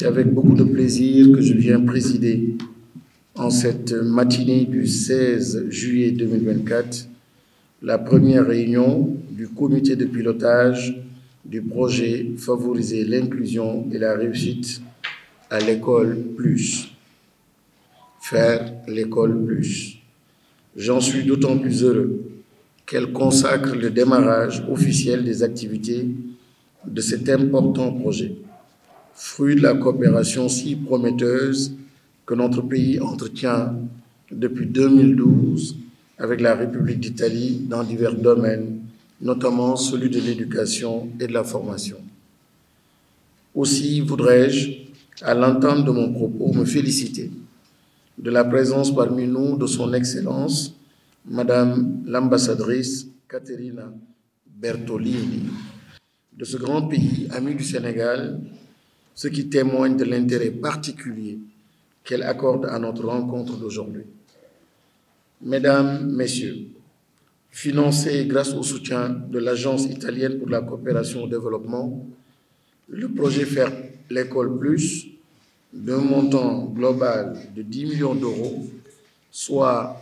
C'est avec beaucoup de plaisir que je viens présider en cette matinée du 16 juillet 2024 la première réunion du comité de pilotage du projet Favoriser l'inclusion et la réussite à l'école plus. Faire l'école plus. J'en suis d'autant plus heureux qu'elle consacre le démarrage officiel des activités de cet important projet, fruit de la coopération si prometteuse que notre pays entretient depuis 2012 avec la République d'Italie dans divers domaines, notamment celui de l'éducation et de la formation. Aussi voudrais-je, à l'entente de mon propos, me féliciter de la présence parmi nous de son Excellence, Madame l'ambassadrice Caterina Bertolini, de ce grand pays, ami du Sénégal, ce qui témoigne de l'intérêt particulier qu'elle accorde à notre rencontre d'aujourd'hui. Mesdames, Messieurs, financé grâce au soutien de l'Agence italienne pour la coopération au développement, le projet Faire l'école plus, d'un montant global de 10 millions d'euros, soit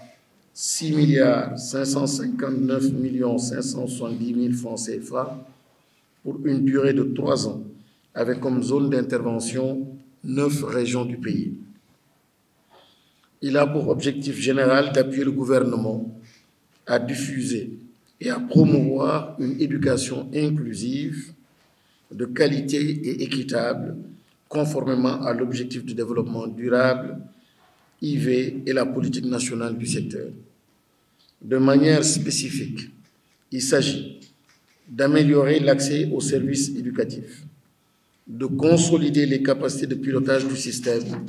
6 milliards 559 millions 570 000 francs CFA, pour une durée de trois ans, avec comme zone d'intervention neuf régions du pays. Il a pour objectif général d'appuyer le gouvernement à diffuser et à promouvoir une éducation inclusive, de qualité et équitable, conformément à l'objectif de développement durable, IV et la politique nationale du secteur. De manière spécifique, il s'agit d'améliorer l'accès aux services éducatifs, de consolider les capacités de pilotage du système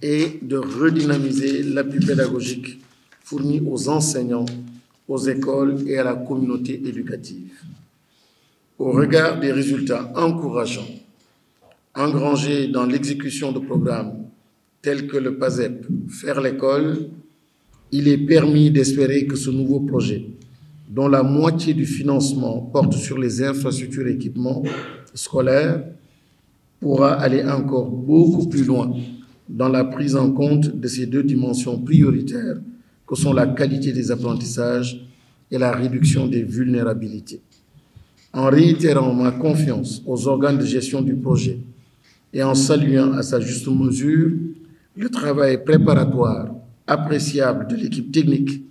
et de redynamiser l'appui pédagogique fourni aux enseignants, aux écoles et à la communauté éducative. Au regard des résultats encourageants engrangés dans l'exécution de programmes tels que le PASEP, Faire l'école, il est permis d'espérer que ce nouveau projet, dont la moitié du financement porte sur les infrastructures et équipements scolaires, pourra aller encore beaucoup plus loin dans la prise en compte de ces deux dimensions prioritaires que sont la qualité des apprentissages et la réduction des vulnérabilités. En réitérant ma confiance aux organes de gestion du projet et en saluant à sa juste mesure le travail préparatoire appréciable de l'équipe technique,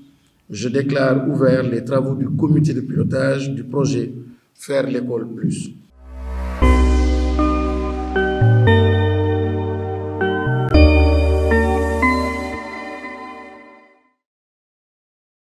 je déclare ouvert les travaux du comité de pilotage du projet Faire l'école plus.